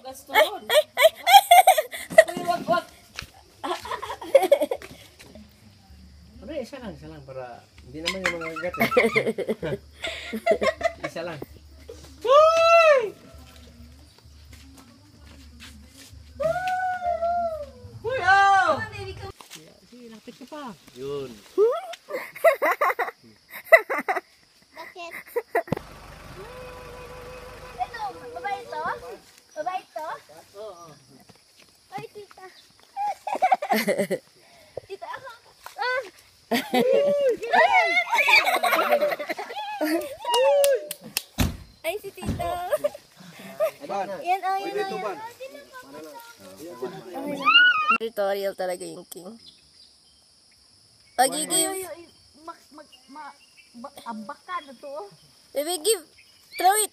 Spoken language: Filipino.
Gasto. Uy, wag, wag. Ano, isa lang, isa lang para hindi naman yung mga gat eh. isa lang. Uy, oh! Sige, lapit ka pa. Yun. Bakit? Tita, ako. Ah! Ay, si tita. Yan, oh, yan, oh, yan. Tutorial talaga yung king. Pag give, Mag, mag, ma, ba, ambaka na to. baby give, throw it.